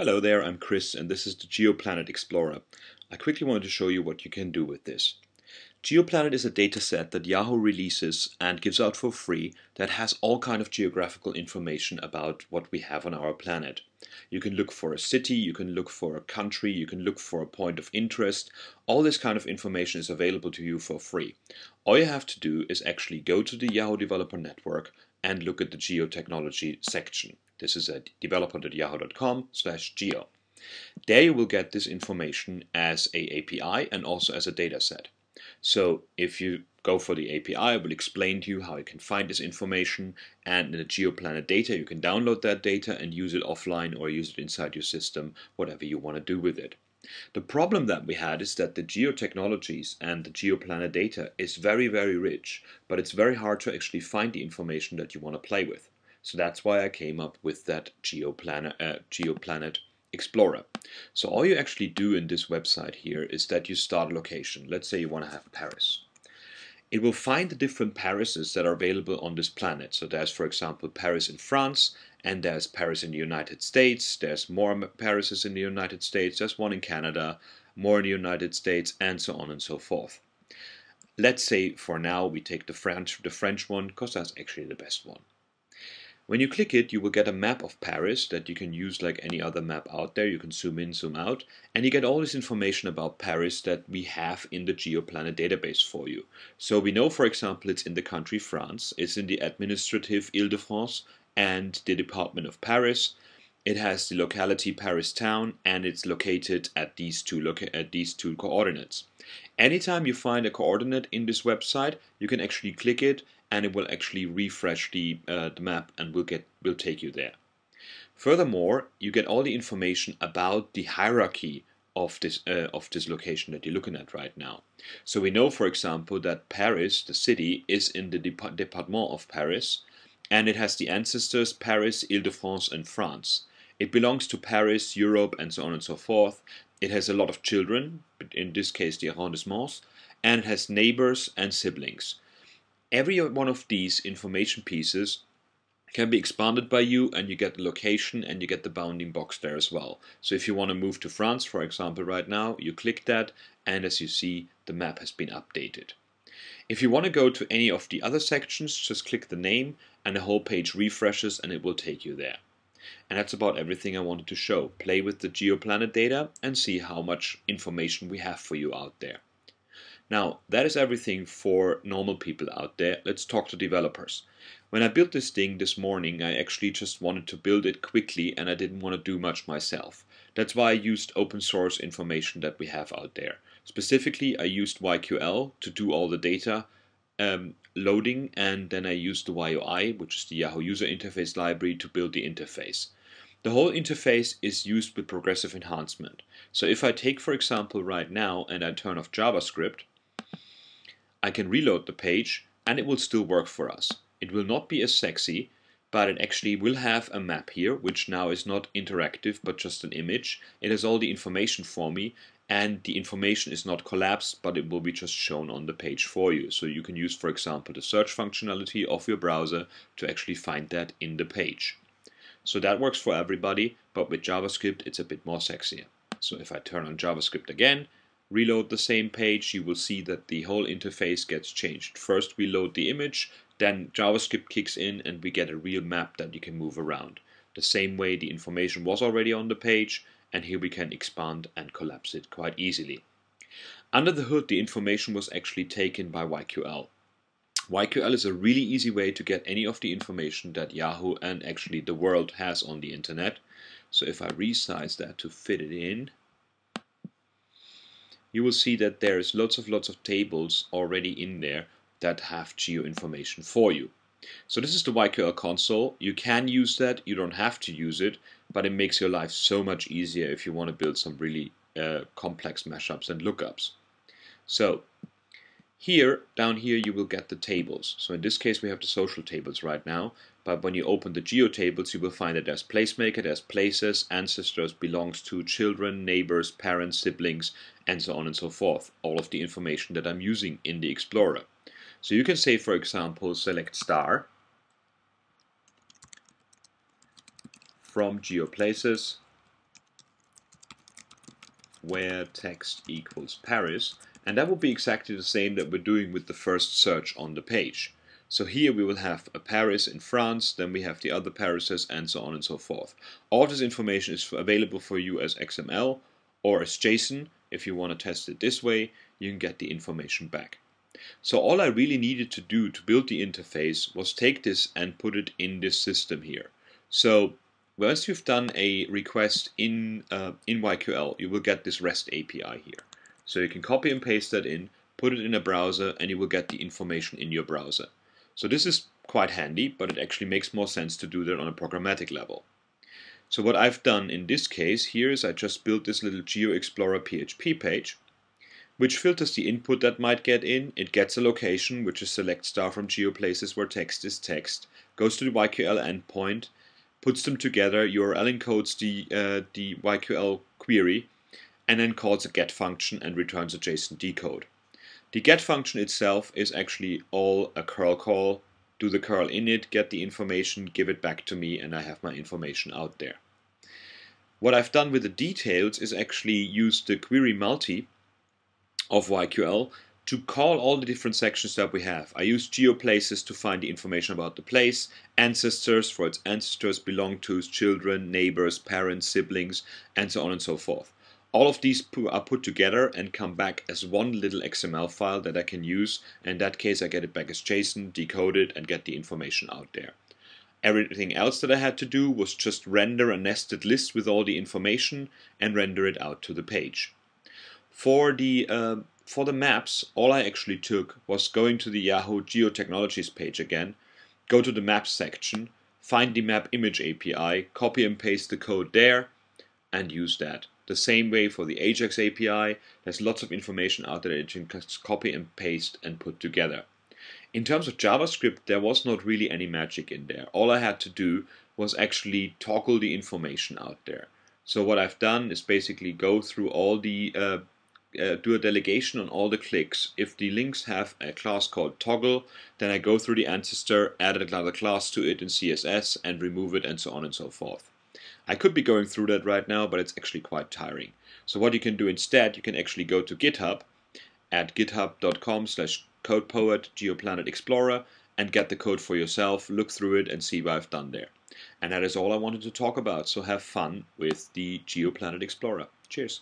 Hello there, I'm Chris and this is the GeoPlanet Explorer. I quickly wanted to show you what you can do with this. GeoPlanet is a dataset that Yahoo releases and gives out for free that has all kind of geographical information about what we have on our planet. You can look for a city, you can look for a country, you can look for a point of interest. All this kind of information is available to you for free. All you have to do is actually go to the Yahoo Developer Network and look at the geotechnology section. This is at developer.yahoo.com slash geo. There you will get this information as a API and also as a dataset. So if you go for the API, I will explain to you how you can find this information and in the GeoPlanet data you can download that data and use it offline or use it inside your system, whatever you want to do with it. The problem that we had is that the geotechnologies and the GeoPlanet data is very very rich, but it's very hard to actually find the information that you want to play with. So that's why I came up with that GeoPlanet, uh, GeoPlanet Explorer. So all you actually do in this website here is that you start a location. Let's say you want to have Paris. It will find the different Parises that are available on this planet. So there's, for example, Paris in France, and there's Paris in the United States. There's more Parises in the United States. There's one in Canada, more in the United States, and so on and so forth. Let's say for now we take the French, the French one, because that's actually the best one. When you click it, you will get a map of Paris that you can use like any other map out there. You can zoom in, zoom out, and you get all this information about Paris that we have in the GeoPlanet database for you. So we know, for example, it's in the country France, it's in the administrative Ile-de-France and the department of Paris. It has the locality Paris town and it's located at these two at these two coordinates. Anytime you find a coordinate in this website, you can actually click it and it will actually refresh the, uh, the map and will get will take you there. Furthermore, you get all the information about the hierarchy of this uh, of this location that you're looking at right now. So we know, for example, that Paris, the city, is in the dep department of Paris, and it has the ancestors Paris, Ile-de-France, and France. It belongs to Paris, Europe, and so on and so forth. It has a lot of children, in this case the arrondissements, and it has neighbors and siblings. Every one of these information pieces can be expanded by you and you get the location and you get the bounding box there as well. So if you want to move to France, for example, right now, you click that and as you see, the map has been updated. If you want to go to any of the other sections, just click the name and the whole page refreshes and it will take you there. And that's about everything I wanted to show. Play with the GeoPlanet data and see how much information we have for you out there. Now, that is everything for normal people out there. Let's talk to developers. When I built this thing this morning, I actually just wanted to build it quickly and I didn't want to do much myself. That's why I used open source information that we have out there. Specifically, I used YQL to do all the data um, loading and then I used the YUI, which is the Yahoo User Interface Library, to build the interface. The whole interface is used with progressive enhancement. So if I take, for example, right now and I turn off JavaScript, I can reload the page and it will still work for us. It will not be as sexy, but it actually will have a map here, which now is not interactive but just an image. It has all the information for me and the information is not collapsed but it will be just shown on the page for you. So you can use for example the search functionality of your browser to actually find that in the page. So that works for everybody but with JavaScript it's a bit more sexier. So if I turn on JavaScript again reload the same page, you will see that the whole interface gets changed. First we load the image, then JavaScript kicks in and we get a real map that you can move around. The same way the information was already on the page and here we can expand and collapse it quite easily. Under the hood the information was actually taken by YQL. YQL is a really easy way to get any of the information that Yahoo and actually the world has on the internet. So if I resize that to fit it in, you will see that there's lots of lots of tables already in there that have geo information for you. So this is the YQL console. You can use that, you don't have to use it, but it makes your life so much easier if you want to build some really uh, complex mashups and lookups. So here, down here, you will get the tables. So in this case, we have the social tables right now. But when you open the geo tables, you will find that there's placemaker, there's places, ancestors, belongs to, children, neighbors, parents, siblings, and so on and so forth. All of the information that I'm using in the Explorer. So you can say, for example, select star from geoplaces where text equals Paris, and that will be exactly the same that we're doing with the first search on the page. So here we will have a Paris in France, then we have the other Parises, and so on and so forth. All this information is available for you as XML or as JSON. If you want to test it this way, you can get the information back. So all I really needed to do to build the interface was take this and put it in this system here. So once you've done a request in, uh, in YQL, you will get this REST API here. So you can copy and paste that in, put it in a browser, and you will get the information in your browser. So this is quite handy, but it actually makes more sense to do that on a programmatic level. So what I've done in this case here is I just built this little GeoExplorer PHP page, which filters the input that might get in. It gets a location, which is select star from geoplaces where text is text, goes to the YQL endpoint, puts them together, URL encodes the, uh, the YQL query, and then calls a get function and returns a JSON decode. The get function itself is actually all a curl call. Do the curl init, get the information, give it back to me, and I have my information out there. What I've done with the details is actually use the query multi of YQL to call all the different sections that we have. I use geoplaces to find the information about the place, ancestors for its ancestors, belong to, children, neighbors, parents, siblings, and so on and so forth. All of these are put together and come back as one little XML file that I can use. In that case, I get it back as JSON, decode it, and get the information out there. Everything else that I had to do was just render a nested list with all the information and render it out to the page. For the uh, for the maps, all I actually took was going to the Yahoo Geotechnologies page again, go to the Maps section, find the Map Image API, copy and paste the code there, and use that. The same way for the Ajax API, there's lots of information out there that you can copy and paste and put together. In terms of JavaScript, there was not really any magic in there. All I had to do was actually toggle the information out there. So what I've done is basically go through all the uh, uh, do a delegation on all the clicks. If the links have a class called toggle, then I go through the ancestor, add another class to it in CSS, and remove it, and so on and so forth. I could be going through that right now, but it's actually quite tiring. So what you can do instead, you can actually go to GitHub at github.com slash codepo8 geoplanet explorer and get the code for yourself, look through it, and see what I've done there. And that is all I wanted to talk about, so have fun with the GeoPlanet Explorer. Cheers.